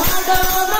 ಮಾಡೋ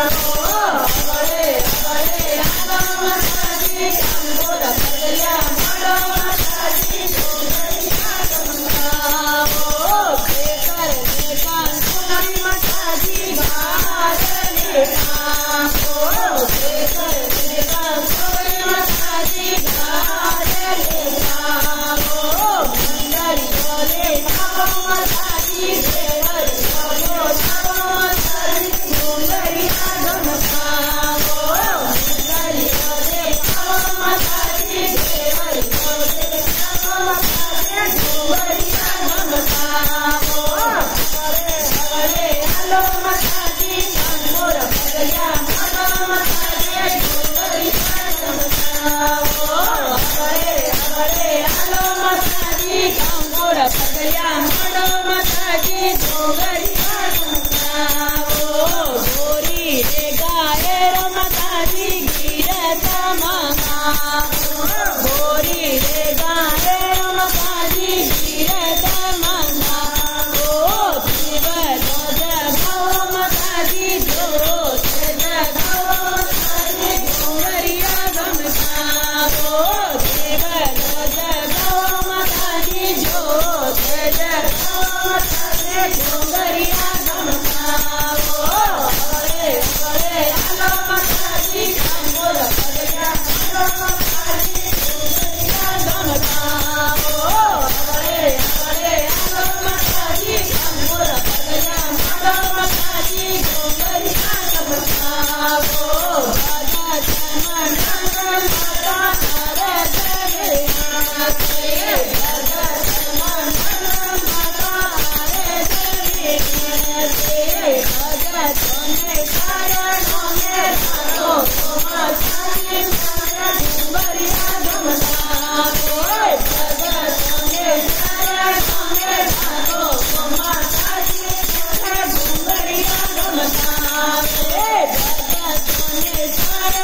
Oh, over.